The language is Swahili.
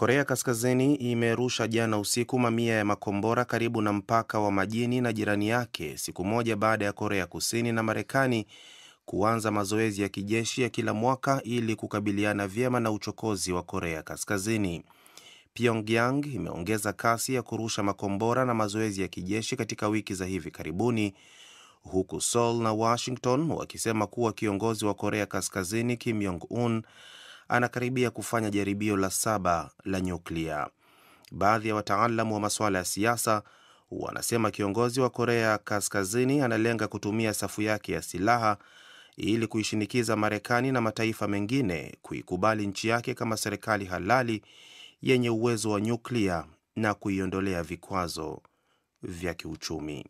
Korea Kaskazini imerusha jana usiku mamia ya makombora karibu na mpaka wa majini na jirani yake, siku moja baada ya Korea Kusini na Marekani kuanza mazoezi ya kijeshi ya kila mwaka ili kukabiliana vyema na uchokozi wa Korea Kaskazini. Pyongyang imeongeza kasi ya kurusha makombora na mazoezi ya kijeshi katika wiki za hivi karibuni, huku Seoul na Washington wakisema kuwa kiongozi wa Korea Kaskazini Kim Jong Un anakaribia kufanya jaribio la saba la nyuklia. Baadhi ya wataalamu wa masuala ya siasa wanasema kiongozi wa Korea Kaskazini analenga kutumia safu yake ya silaha ili kuishinikiza Marekani na mataifa mengine kuikubali nchi yake kama serikali halali yenye uwezo wa nyuklia na kuiondolea vikwazo vya kiuchumi.